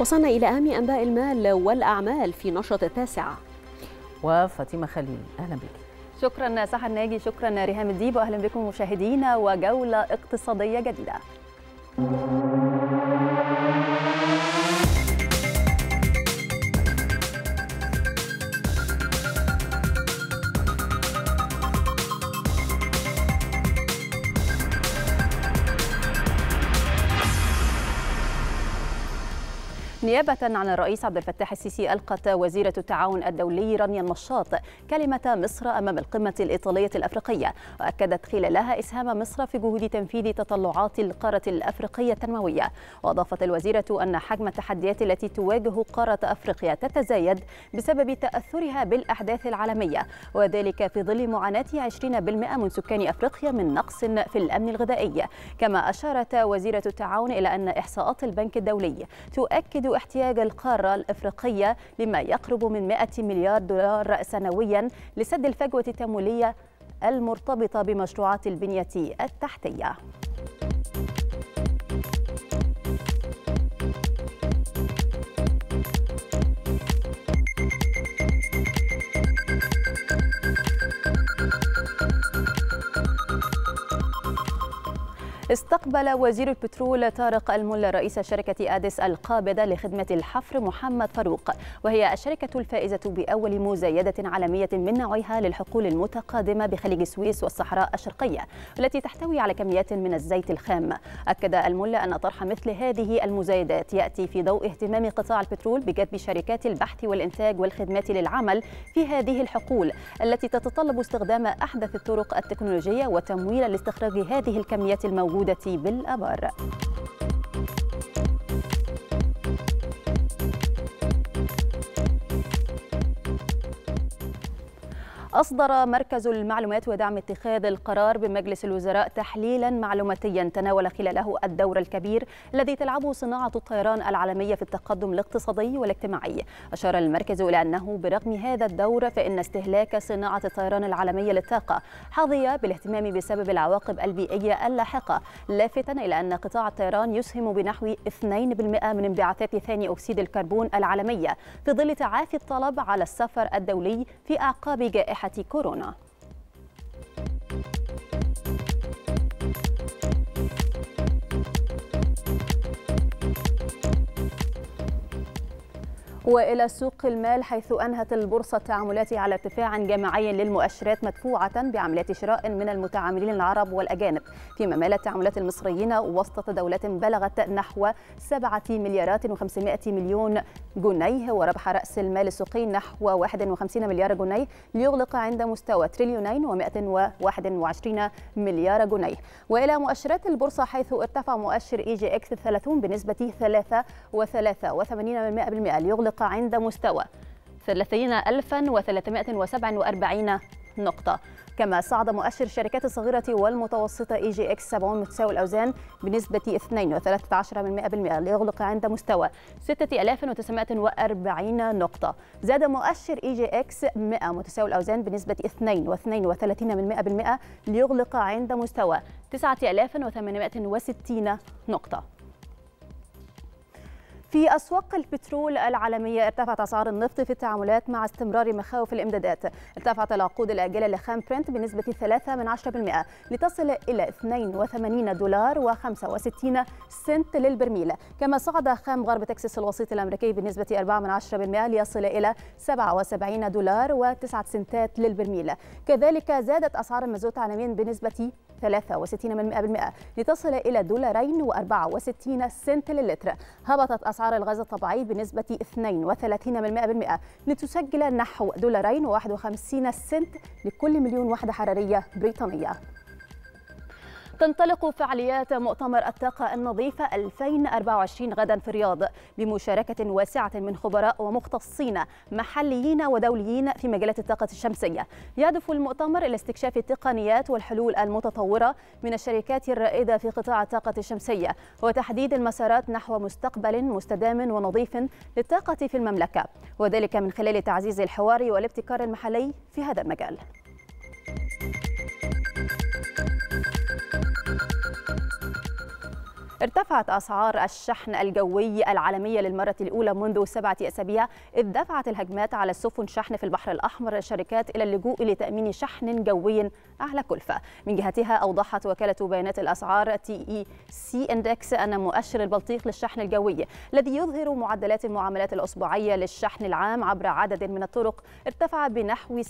وصلنا إلى أهم أنباء المال والأعمال في نشرة التاسعة. وفاطمة خليل أهلا بك. شكرا سحر ناجي شكرا ريهام الديب واهلا بكم مشاهدينا وجولة اقتصادية جديدة. نيابة عن الرئيس عبد الفتاح السيسي ألقت وزيرة التعاون الدولي رانيا النشاط كلمة مصر أمام القمة الإيطالية الأفريقية وأكدت خلالها إسهام مصر في جهود تنفيذ تطلعات القارة الأفريقية التنموية. وأضافت الوزيرة أن حجم التحديات التي تواجه قارة أفريقيا تتزايد بسبب تأثرها بالأحداث العالمية وذلك في ظل معاناة 20% من سكان أفريقيا من نقص في الأمن الغذائي. كما أشارت وزيرة التعاون إلى أن إحصاءات البنك الدولي تؤكد احتياج القارة الإفريقية لما يقرب من 100 مليار دولار سنويا لسد الفجوة التمويلية المرتبطة بمشروعات البنية التحتية. استقبل وزير البترول طارق الملا رئيس شركة أديس القابضة لخدمة الحفر محمد فاروق. وهي الشركة الفائزة بأول مزايدة عالمية من نوعها للحقول المتقادمة بخليج السويس والصحراء الشرقية والتي تحتوي على كميات من الزيت الخام. أكد الملا أن طرح مثل هذه المزايدات يأتي في ضوء اهتمام قطاع البترول بجذب شركات البحث والإنتاج والخدمات للعمل في هذه الحقول التي تتطلب استخدام أحدث الطرق التكنولوجية وتمويل لاستخراج هذه الكميات الموجودة بالأبار أصدر مركز المعلومات ودعم اتخاذ القرار بمجلس الوزراء تحليلا معلوماتيا تناول خلاله الدور الكبير الذي تلعبه صناعة الطيران العالمية في التقدم الاقتصادي والاجتماعي. أشار المركز إلى أنه برغم هذا الدور فإن استهلاك صناعة الطيران العالمية للطاقة حظي بالاهتمام بسبب العواقب البيئية اللاحقة لافتا إلى أن قطاع الطيران يسهم بنحو 2% من انبعاثات ثاني أكسيد الكربون العالمية في ظل تعافي الطلب على السفر الدولي في أعقاب جائحة كورونا. وإلى سوق المال حيث أنهت البورصة تعاملاتها على ارتفاع جماعي للمؤشرات مدفوعة بعمليات شراء من المتعاملين العرب والأجانب فيما مالت تعاملات المصريين وسط تداولات بلغت نحو 7 مليارات و500 مليون جنيه وربح رأس المال السوقي نحو 51 مليار جنيه ليغلق عند مستوى تريليونين و121 مليار جنيه. وإلى مؤشرات البورصة حيث ارتفع مؤشر EGX 30 بنسبة 3.83% ليغلق عند مستوى 30347 نقطة. كما صعد مؤشر الشركات الصغيرة والمتوسطة EGX 70 متساوي الأوزان بنسبة 2.13% ليغلق عند مستوى 6940 نقطة. زاد مؤشر EGX 100 متساوي الأوزان بنسبة 2.32% ليغلق عند مستوى 9860 نقطة. في أسواق البترول العالمية ارتفعت أسعار النفط في التعاملات مع استمرار مخاوف الإمدادات. ارتفعت العقود الآجلة لخام برنت بنسبة 3 من 10% لتصل إلى 82 دولار و65 سنت للبرميل. كما صعد خام غرب تكساس الوسيط الأمريكي بنسبة 4 من 10% ليصل إلى 77 دولار و9 سنتات للبرميل. كذلك زادت أسعار المازوت عالميا بنسبة 63 من 100% لتصل إلى دولارين و64 سنت للتر هبطت أسعار الغاز الطبيعي بنسبة 32 من 100% لتسجل نحو دولارين و51 سنت لكل مليون وحدة حرارية بريطانية. تنطلق فعاليات مؤتمر الطاقة النظيفة 2024 غدا في الرياض بمشاركة واسعة من خبراء ومختصين محليين ودوليين في مجالات الطاقة الشمسية. يهدف المؤتمر إلى استكشاف التقنيات والحلول المتطورة من الشركات الرائدة في قطاع الطاقة الشمسية وتحديد المسارات نحو مستقبل مستدام ونظيف للطاقة في المملكة. وذلك من خلال تعزيز الحوار والابتكار المحلي في هذا المجال. ارتفعت أسعار الشحن الجوي العالمية للمرة الأولى منذ سبعة أسابيع إذ دفعت الهجمات على السفن شحن في البحر الأحمر الشركات إلى اللجوء لتأمين شحن جوي أعلى كلفة. من جهتها أوضحت وكالة بيانات الأسعار TAC Index أن مؤشر البلطيق للشحن الجوي الذي يظهر معدلات المعاملات الأسبوعية للشحن العام عبر عدد من الطرق ارتفع بنحو 6.4%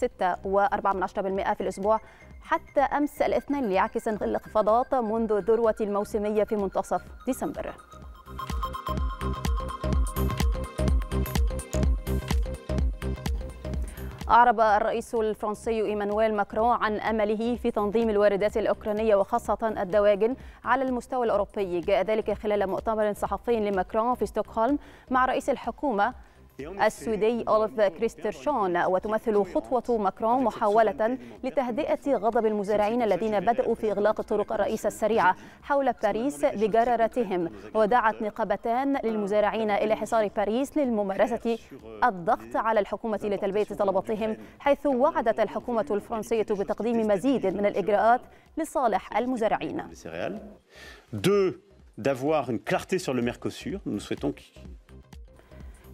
في الأسبوع حتى أمس الاثنين ليعكس الانخفاضات منذ الذروة الموسمية في منتصف ديسمبر. أعرب الرئيس الفرنسي إيمانويل ماكرون عن أمله في تنظيم الواردات الأوكرانية وخاصة الدواجن على المستوى الأوروبي جاء ذلك خلال مؤتمر صحفي لماكرون في ستوكهولم مع رئيس الحكومة السويدي أولف كريسترشون وتمثل خطوة ماكرون محاولة لتهدئة غضب المزارعين الذين بدأوا في إغلاق الطرق الرئيسة السريعة حول باريس بجرارتهم ودعت نقابتان للمزارعين إلى حصار باريس للممارسة الضغط على الحكومة لتلبية طلباتهم حيث وعدت الحكومة الفرنسية بتقديم مزيد من الإجراءات لصالح المزارعين. d'avoir une clarté sur le Mercosur. Nous souhaitons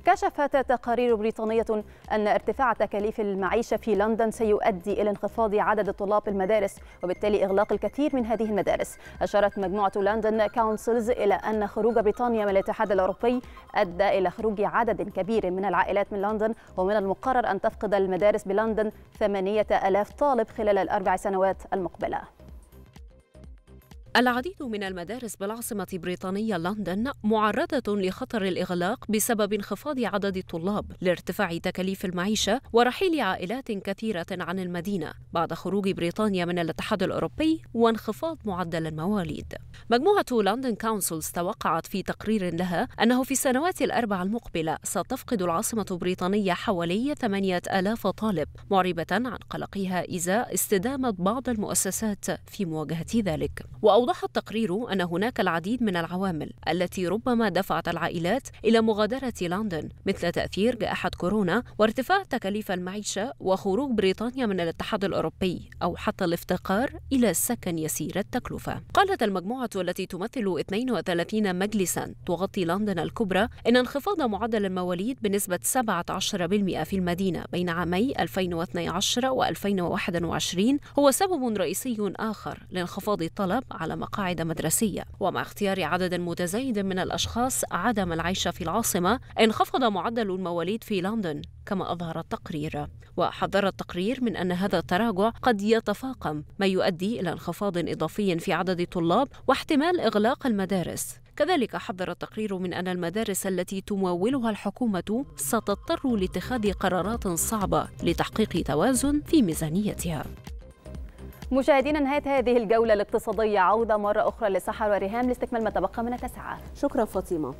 كشفت تقارير بريطانية أن ارتفاع تكاليف المعيشة في لندن سيؤدي إلى انخفاض عدد طلاب المدارس وبالتالي إغلاق الكثير من هذه المدارس. أشارت مجموعة London Councils إلى أن خروج بريطانيا من الاتحاد الأوروبي أدى إلى خروج عدد كبير من العائلات من لندن ومن المقرر أن تفقد المدارس بلندن ثمانية ألاف طالب خلال الأربع سنوات المقبلة. العديد من المدارس بالعاصمة البريطانية لندن معرضة لخطر الإغلاق بسبب انخفاض عدد الطلاب لارتفاع تكاليف المعيشة ورحيل عائلات كثيرة عن المدينة بعد خروج بريطانيا من الاتحاد الأوروبي وانخفاض معدل المواليد. مجموعة لندن كونسلز توقعت في تقرير لها أنه في السنوات الأربع المقبلة ستفقد العاصمة البريطانية حوالي ثمانية آلاف طالب معربة عن قلقها إزاء استدامة بعض المؤسسات في مواجهة ذلك. أوضح التقرير أن هناك العديد من العوامل التي ربما دفعت العائلات إلى مغادرة لندن مثل تأثير جائحة كورونا وارتفاع تكاليف المعيشة وخروج بريطانيا من الاتحاد الأوروبي أو حتى الافتقار إلى سكن يسير التكلفة. قالت المجموعة التي تمثل 32 مجلسا تغطي لندن الكبرى إن انخفاض معدل المواليد بنسبة 17% في المدينة بين عامي 2012 و 2021 هو سبب رئيسي آخر لانخفاض الطلب على على مقاعد مدرسية. ومع اختيار عدد متزايد من الأشخاص عدم العيش في العاصمة انخفض معدل المواليد في لندن كما أظهر التقرير. وحذر التقرير من أن هذا التراجع قد يتفاقم ما يؤدي إلى انخفاض إضافي في عدد الطلاب واحتمال إغلاق المدارس. كذلك حذر التقرير من أن المدارس التي تمولها الحكومة ستضطر لاتخاذ قرارات صعبة لتحقيق توازن في ميزانيتها. مشاهدينا نهاية هذه الجولة الاقتصادية عودة مرة أخرى لسحر وريهام لاستكمال ما تبقى من التسعة شكرا فاطمة.